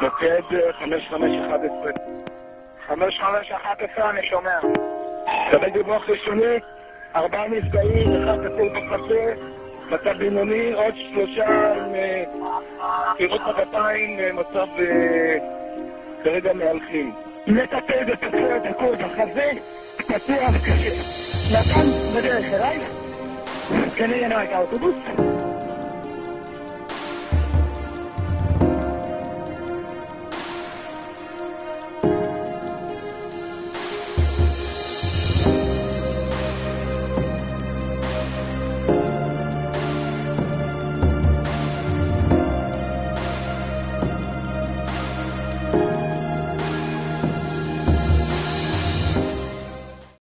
מוקד אה, 5511. 5511, אני שומע. לקבל דיווח ראשוני, ארבעה נפגעים, אחד כתוב בחזה, מצב בינוני, עוד שלושה עם אה, פירות בגפיים, אה, מצב כרגע מהלכים. לטפל בפצוע דקות החזה פצוע קשה. נתן בדרך אלייך, כנראה נהג האוטובוס.